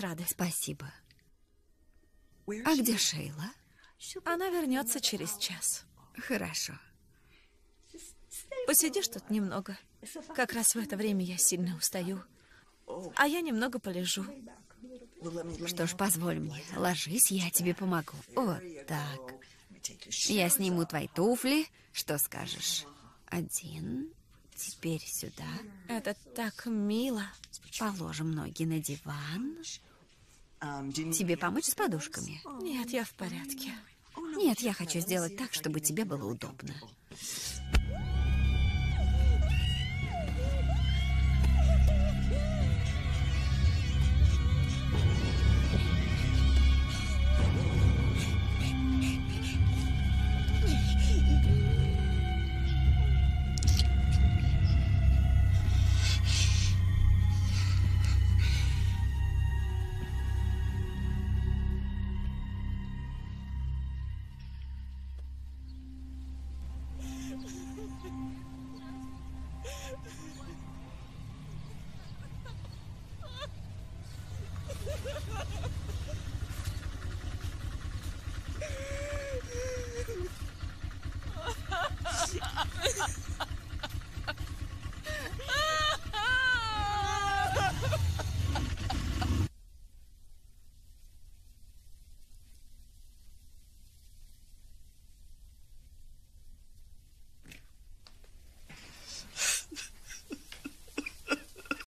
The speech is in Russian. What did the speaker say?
рады. Спасибо. А где Шейла? Она вернется через час. Хорошо. Посидишь тут немного. Как раз в это время я сильно устаю. А я немного полежу. Что ж, позволь мне. Ложись, я тебе помогу. Вот так. Я сниму твои туфли. Что скажешь? Один. Теперь сюда. Это так мило. Положим ноги на диван. Тебе помочь с подушками? Нет, я в порядке. Нет, я хочу сделать так, чтобы тебе было удобно.